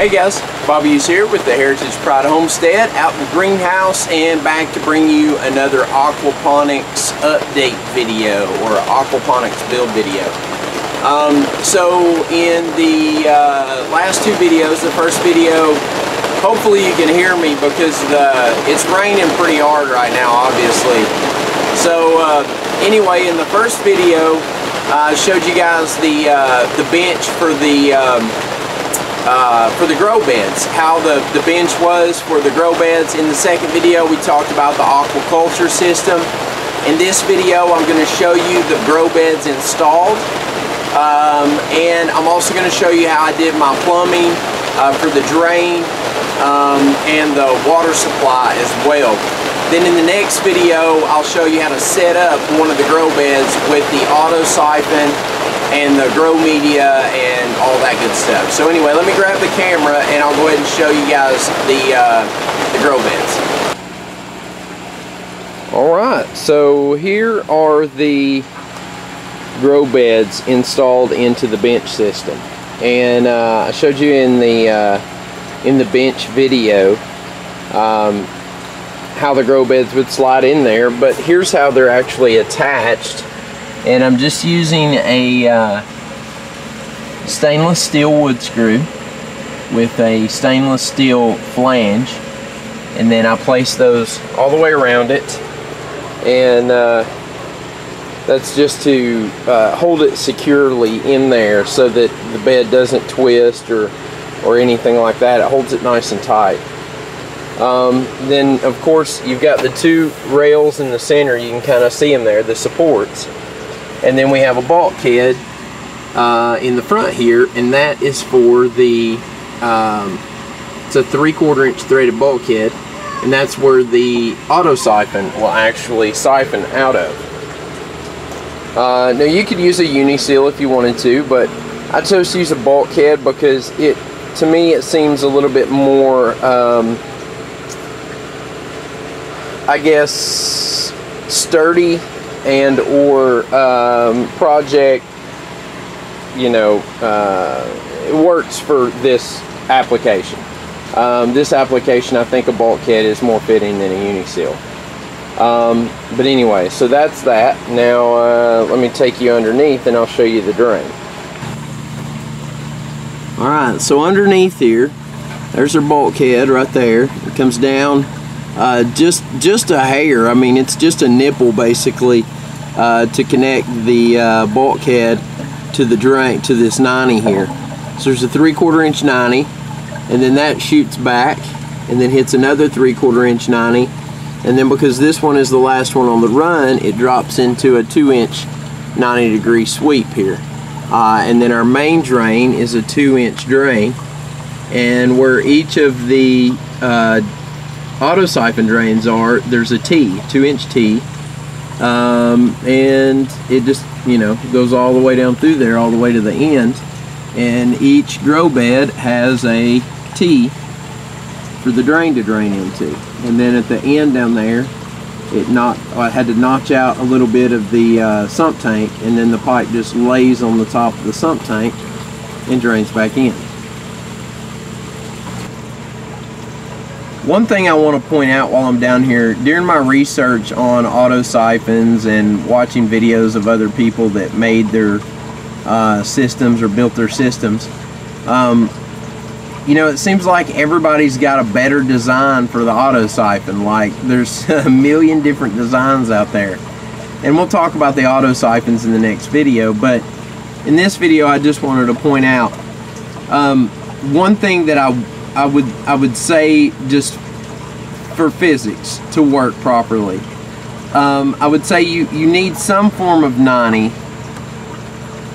Hey guys, Bobby is here with the Heritage Pride Homestead out in the greenhouse and back to bring you another aquaponics update video or aquaponics build video. Um, so in the uh, last two videos, the first video, hopefully you can hear me because the, it's raining pretty hard right now obviously. So uh, anyway, in the first video I showed you guys the, uh, the bench for the um, uh, for the grow beds, how the, the bench was for the grow beds. In the second video, we talked about the aquaculture system. In this video, I'm going to show you the grow beds installed. Um, and I'm also going to show you how I did my plumbing uh, for the drain um, and the water supply as well. Then in the next video, I'll show you how to set up one of the grow beds with the auto siphon and the grow media and all that good stuff. So anyway, let me grab the camera and I'll go ahead and show you guys the, uh, the grow beds. Alright, so here are the grow beds installed into the bench system. And uh, I showed you in the, uh, in the bench video um, how the grow beds would slide in there, but here's how they're actually attached and I'm just using a uh, stainless steel wood screw with a stainless steel flange. And then I place those all the way around it. And uh, that's just to uh, hold it securely in there so that the bed doesn't twist or or anything like that. It holds it nice and tight. Um, then of course you've got the two rails in the center. You can kind of see them there the supports and then we have a bulkhead uh, in the front here and that is for the um, it's a three quarter inch threaded bulkhead and that's where the auto siphon will actually siphon out of. Uh, now you could use a uniseal if you wanted to but I chose to use a bulkhead because it to me it seems a little bit more um, I guess sturdy and or um, project you know uh, works for this application. Um, this application I think a bulkhead is more fitting than a uniseal um, but anyway so that's that. Now uh, let me take you underneath and I'll show you the drain. Alright so underneath here there's our bulkhead right there. It comes down uh, just just a hair. I mean it's just a nipple basically uh, to connect the uh, bulkhead to the drain to this 90 here. So there's a three quarter inch 90 and then that shoots back and then hits another three quarter inch 90 and then because this one is the last one on the run it drops into a two inch 90 degree sweep here. Uh, and then our main drain is a two inch drain. And where each of the uh, auto siphon drains are, there's a T, two inch T, um, and it just, you know, goes all the way down through there, all the way to the end, and each grow bed has a T for the drain to drain into. And then at the end down there, it not I had to notch out a little bit of the uh, sump tank, and then the pipe just lays on the top of the sump tank and drains back in. One thing I want to point out while I'm down here, during my research on auto siphons and watching videos of other people that made their uh, systems or built their systems, um, you know, it seems like everybody's got a better design for the auto siphon. Like there's a million different designs out there. And we'll talk about the auto siphons in the next video, but in this video I just wanted to point out um, one thing that I I would I would say just for physics to work properly. Um, I would say you you need some form of 90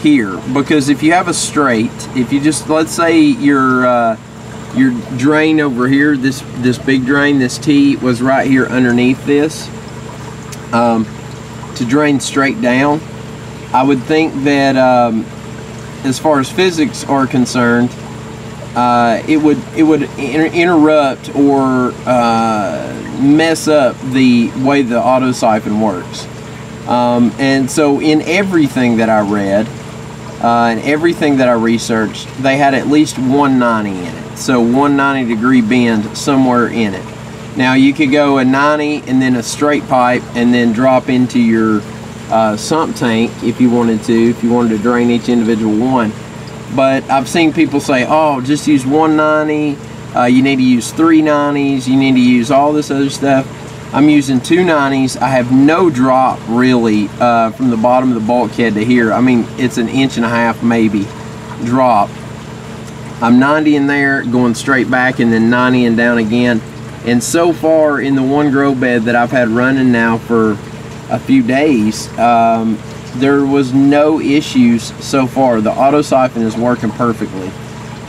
here because if you have a straight, if you just let's say your uh, your drain over here, this this big drain, this T was right here underneath this. Um, to drain straight down, I would think that um, as far as physics are concerned, uh, it would it would inter interrupt or uh, mess up the way the auto siphon works. Um, and so in everything that I read, uh, and everything that I researched, they had at least 190 in it. So 190 degree bend somewhere in it. Now you could go a 90 and then a straight pipe and then drop into your uh, sump tank if you wanted to, if you wanted to drain each individual one. But I've seen people say, oh, just use 190, uh, you need to use 390s, you need to use all this other stuff. I'm using 290s. I have no drop really uh, from the bottom of the bulkhead to here. I mean, it's an inch and a half maybe drop. I'm 90 in there, going straight back and then 90 and down again. And so far in the one grow bed that I've had running now for a few days, um, there was no issues so far. The auto siphon is working perfectly.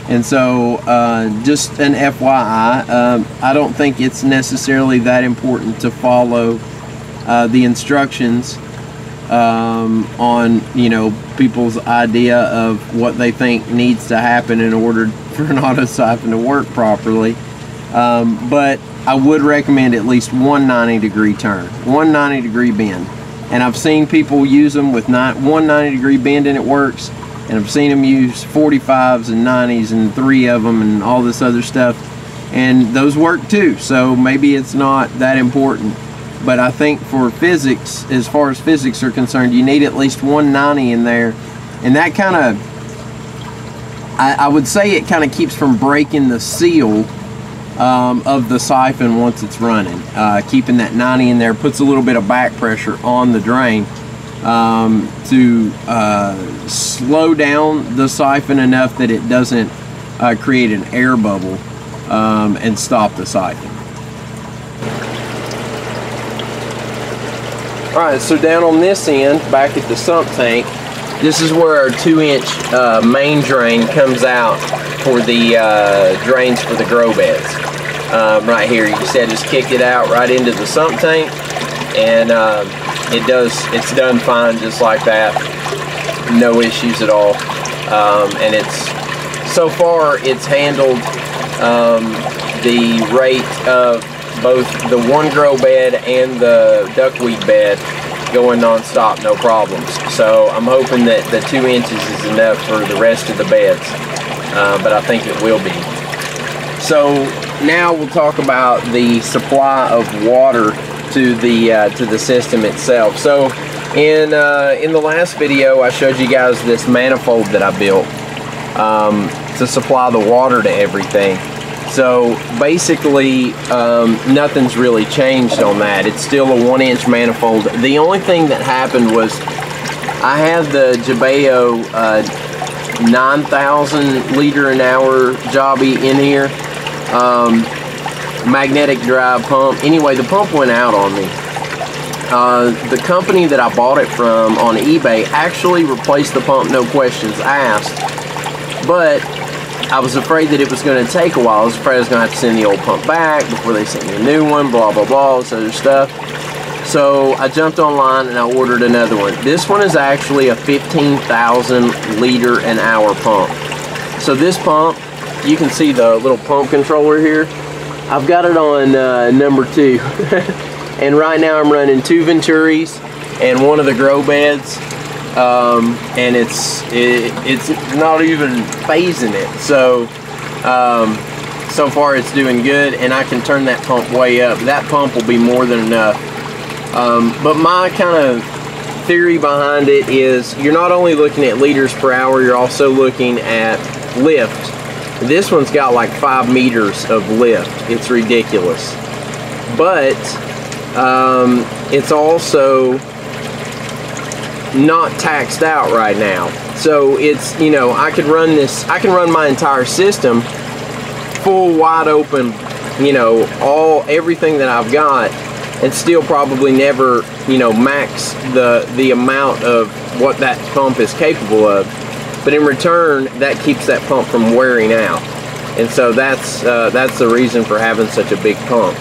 And so, uh, just an FYI, um, I don't think it's necessarily that important to follow uh, the instructions um, on, you know, people's idea of what they think needs to happen in order for an auto siphon to work properly. Um, but I would recommend at least one 90 degree turn, one 90 degree bend. And I've seen people use them with 190 degree bend and it works. And I've seen them use 45s and 90s and three of them and all this other stuff. And those work too. So maybe it's not that important. But I think for physics, as far as physics are concerned, you need at least 190 in there. And that kind of, I, I would say it kind of keeps from breaking the seal um, of the siphon once it's running. Uh, keeping that 90 in there puts a little bit of back pressure on the drain um, to uh, slow down the siphon enough that it doesn't uh, create an air bubble um, and stop the siphon. Alright, so down on this end, back at the sump tank, this is where our two inch uh, main drain comes out for the uh, drains for the grow beds. Um, right here, you said just kick it out right into the sump tank and um, it does, it's done fine just like that. No issues at all. Um, and it's, so far it's handled um, the rate of both the one grow bed and the duckweed bed going non-stop, no problems. So I'm hoping that the two inches is enough for the rest of the beds, uh, but I think it will be. So now we'll talk about the supply of water to the uh, to the system itself. So in uh, in the last video, I showed you guys this manifold that I built um, to supply the water to everything. So basically, um, nothing's really changed on that. It's still a one inch manifold. The only thing that happened was I had the Jebao uh, 9,000 liter an hour jobby in here. Um, magnetic drive pump. Anyway, the pump went out on me. Uh, the company that I bought it from on eBay actually replaced the pump, no questions asked. But I was afraid that it was going to take a while. I was afraid I was going to have to send the old pump back before they sent me a new one, blah, blah, blah, all this other stuff. So I jumped online and I ordered another one. This one is actually a 15,000 liter an hour pump. So this pump, you can see the little pump controller here. I've got it on uh, number two. and right now I'm running two Venturis and one of the grow beds um, and it's it, it's not even phasing it. So um, so far it's doing good, and I can turn that pump way up. That pump will be more than enough. Um, but my kind of theory behind it is you're not only looking at liters per hour, you're also looking at lift. This one's got like five meters of lift. It's ridiculous. But um, it's also not taxed out right now. So it's, you know, I could run this, I can run my entire system full wide open, you know, all, everything that I've got and still probably never, you know, max the, the amount of what that pump is capable of. But in return, that keeps that pump from wearing out. And so that's, uh, that's the reason for having such a big pump.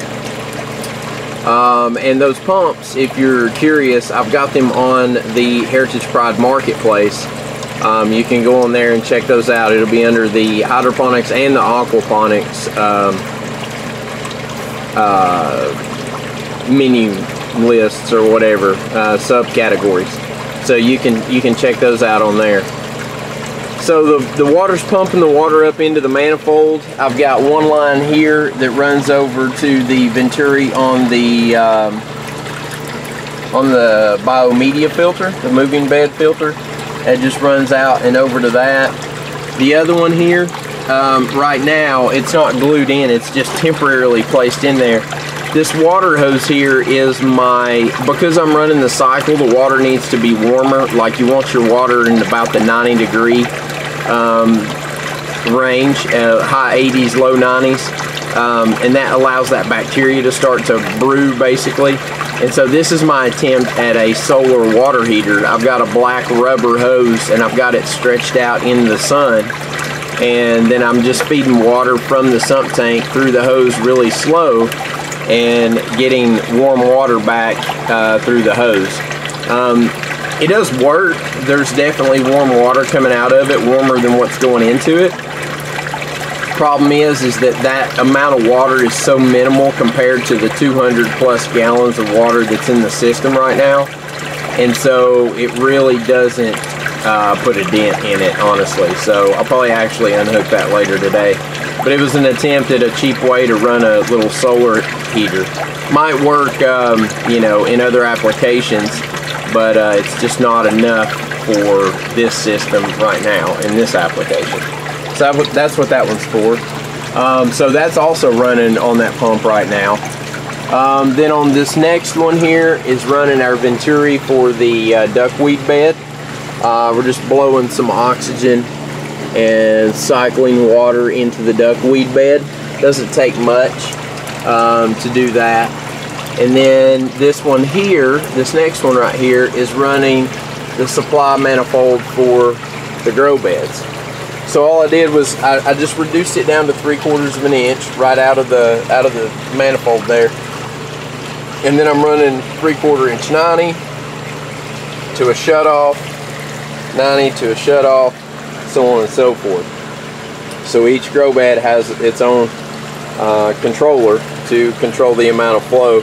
Um, and those pumps, if you're curious, I've got them on the Heritage Pride Marketplace. Um, you can go on there and check those out. It'll be under the hydroponics and the aquaponics um, uh, menu lists or whatever uh, subcategories. So you can you can check those out on there. So the, the water's pumping the water up into the manifold. I've got one line here that runs over to the Venturi on the um, on the biomedia filter, the moving bed filter. It just runs out and over to that. The other one here, um, right now, it's not glued in. It's just temporarily placed in there. This water hose here is my, because I'm running the cycle, the water needs to be warmer. Like you want your water in about the 90 degree um, range, uh, high 80s, low 90s. Um, and that allows that bacteria to start to brew basically. And so this is my attempt at a solar water heater. I've got a black rubber hose and I've got it stretched out in the sun. And then I'm just feeding water from the sump tank through the hose really slow and getting warm water back uh, through the hose. Um, it does work. There's definitely warm water coming out of it, warmer than what's going into it. Problem is, is that that amount of water is so minimal compared to the 200 plus gallons of water that's in the system right now. And so it really doesn't uh, put a dent in it, honestly. So I'll probably actually unhook that later today. But it was an attempt at a cheap way to run a little solar heater. Might work, um, you know, in other applications, but uh, it's just not enough for this system right now in this application. So that's what that one's for. Um, so that's also running on that pump right now. Um, then on this next one here is running our Venturi for the uh, duckweed bed. Uh, we're just blowing some oxygen and cycling water into the duckweed bed. Doesn't take much um, to do that. And then this one here, this next one right here, is running the supply manifold for the grow beds. So all I did was I, I, just reduced it down to three quarters of an inch right out of the out of the manifold there. And then I'm running three quarter inch 90 to a shutoff, 90 to a shutoff, so on and so forth. So each grow bed has its own uh, controller to control the amount of flow.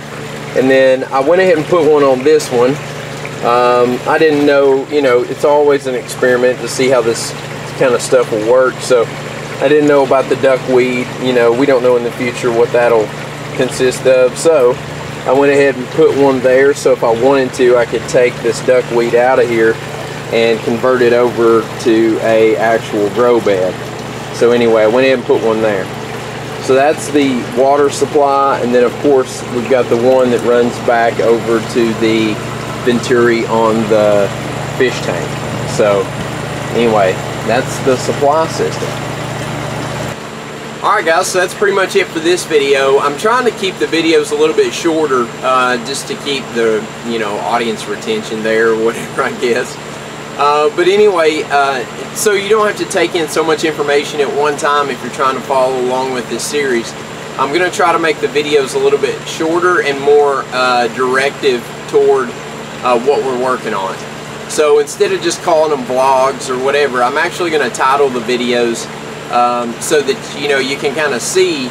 And then I went ahead and put one on this one. Um, I didn't know, you know, it's always an experiment to see how this kind of stuff will work. So I didn't know about the duckweed. You know, we don't know in the future what that'll consist of. So I went ahead and put one there. So if I wanted to, I could take this duckweed out of here and convert it over to a actual grow bed. So anyway, I went ahead and put one there. So that's the water supply, and then of course we've got the one that runs back over to the Venturi on the fish tank. So anyway, that's the supply system. Alright guys, so that's pretty much it for this video. I'm trying to keep the videos a little bit shorter uh, just to keep the, you know, audience retention there or whatever, I guess. Uh, but anyway, uh, so you don't have to take in so much information at one time if you're trying to follow along with this series. I'm going to try to make the videos a little bit shorter and more uh, directive toward uh, what we're working on. So instead of just calling them vlogs or whatever, I'm actually going to title the videos um, so that you know you can kind of see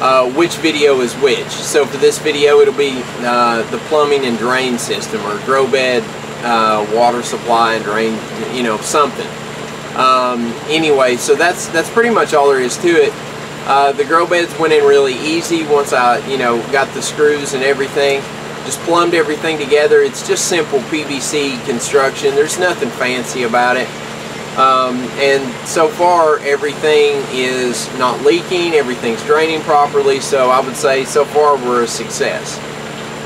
uh, which video is which. So for this video, it'll be the plumbing and drain system or grow bed uh, water supply and drain, you know, something. Um, anyway, so that's that's pretty much all there is to it. Uh, the grow beds went in really easy once I, you know, got the screws and everything just plumbed everything together. It's just simple PVC construction. There's nothing fancy about it. Um, and so far everything is not leaking, everything's draining properly, so I would say so far we're a success.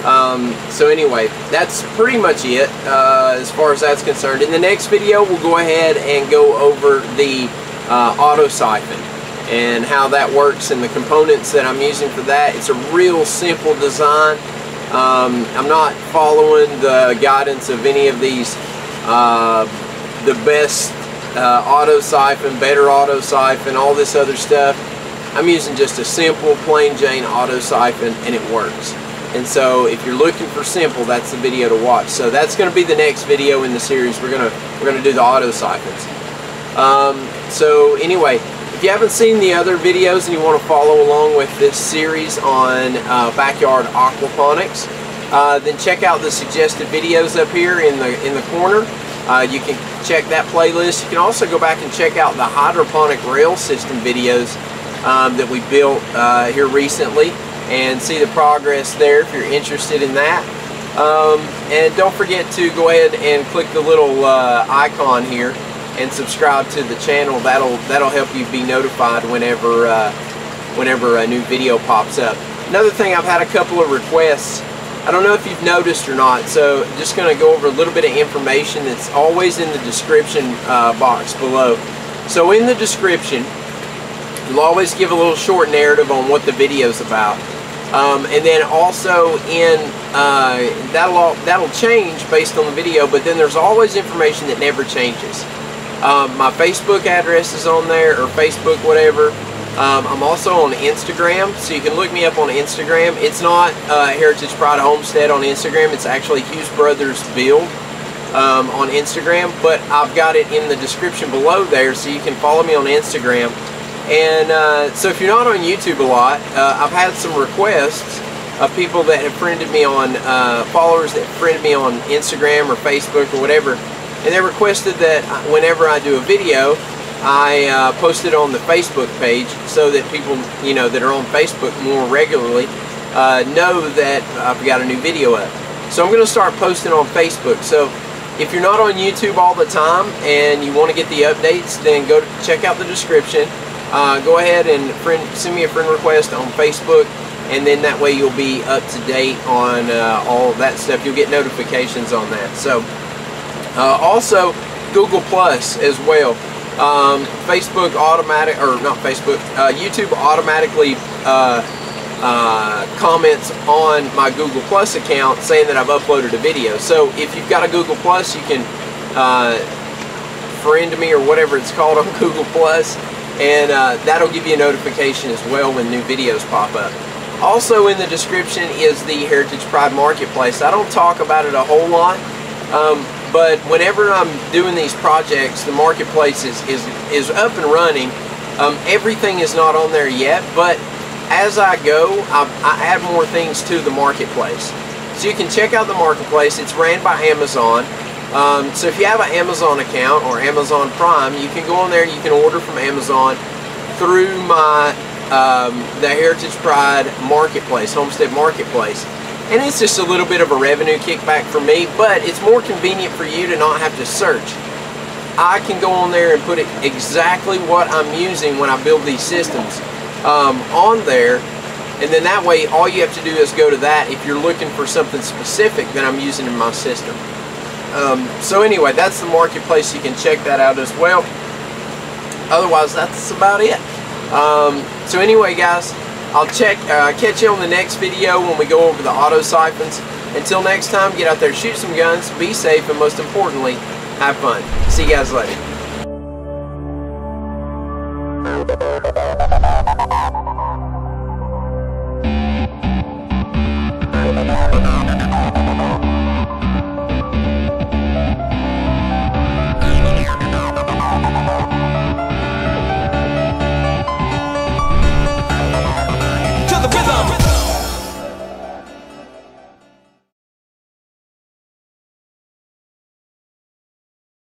Um, so anyway, that's pretty much it uh, as far as that's concerned. In the next video, we'll go ahead and go over the uh, auto siphon and how that works and the components that I'm using for that. It's a real simple design. Um, I'm not following the guidance of any of these, uh, the best uh, auto siphon, better auto siphon, all this other stuff. I'm using just a simple plain Jane auto siphon and it works. And so if you're looking for simple, that's the video to watch. So that's going to be the next video in the series. We're going to we're going to do the auto siphons. Um, so anyway, if you haven't seen the other videos and you want to follow along with this series on uh, backyard aquaponics, uh, then check out the suggested videos up here in the in the corner. uh, you can check that playlist. You can also go back and check out the hydroponic rail system videos um, that we built uh, here recently and see the progress there if you're interested in that. Um, and don't forget to go ahead and click the little uh, icon here and subscribe to the channel. That'll that'll help you be notified whenever uh, whenever a new video pops up. Another thing, I've had a couple of requests. I don't know if you've noticed or not, so just going to go over a little bit of information that's always in the description uh, box below. So in the description, you'll always give a little short narrative on what the video is about. Um, and then also in uh, that'll all, that'll change based on the video, but then there's always information that never changes. Um, my Facebook address is on there, or Facebook, whatever. Um, I'm also on Instagram, so you can look me up on Instagram. It's not uh, Heritage Pride Homestead on Instagram. It's actually Hughes Brothers Build um, on Instagram, but I've got it in the description below there, so you can follow me on Instagram. And uh, so if you're not on YouTube a lot, uh, I've had some requests of people that have friended me on, uh, followers that friended me on Instagram or Facebook or whatever, and they requested that whenever I do a video, I uh, post it on the Facebook page so that people, you know, that are on Facebook more regularly uh, know that I've got a new video up. So I'm going to start posting on Facebook. So if you're not on YouTube all the time and you want to get the updates, then go check out the description. Uh, go ahead and friend, send me a friend request on Facebook and then that way you'll be up to date on uh, all that stuff. You'll get notifications on that. So uh, also Google Plus as well. Um, Facebook automatic, or not Facebook, uh, YouTube automatically uh, uh, comments on my Google Plus account saying that I've uploaded a video. So if you've got a Google Plus, you can friend me or whatever it's called on Google Plus, and uh, that'll give you a notification as well when new videos pop up. Also in the description is the Heritage Pride Marketplace. I don't talk about it a whole lot. Um, but whenever I'm doing these projects, the marketplace is, is, is up and running. Um, everything is not on there yet, but as I go, I, I add more things to the marketplace. So you can check out the marketplace. It's ran by Amazon. Um, so if you have an Amazon account or Amazon Prime, you can go on there. You can order from Amazon through my um, the Heritage Pride Marketplace, Homestead Marketplace. And it's just a little bit of a revenue kickback for me but it's more convenient for you to not have to search. I can go on there and put exactly what I'm using when I build these systems um, on there. And then that way all you have to do is go to that if you're looking for something specific that I'm using in my system um, so anyway, that's the marketplace. You can check that out as well. Otherwise, that's about it. Um, so anyway, guys, I'll check uh, catch you on the next video when we go over the auto siphons. Until next time, get out there, shoot some guns, be safe, and most importantly, have fun. See you guys later.